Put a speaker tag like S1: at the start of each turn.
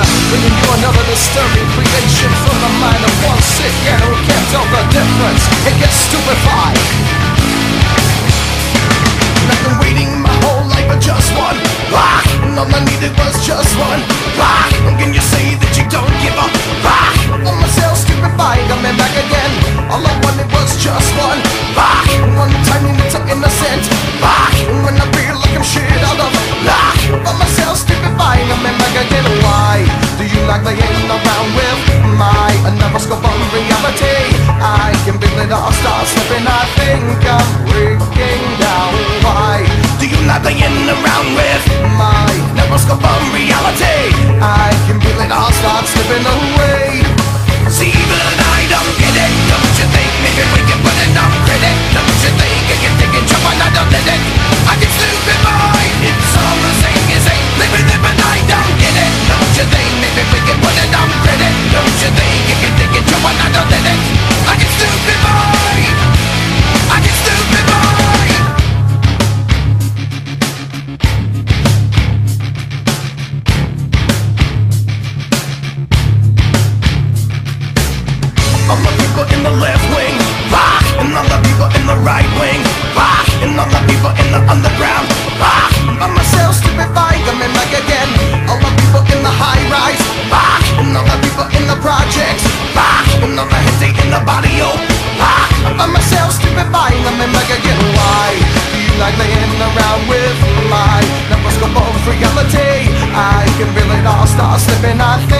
S1: China Bringing you another disturbing creation From the mind of one sick and who can't tell the difference. It gets stupefied. Slipping. I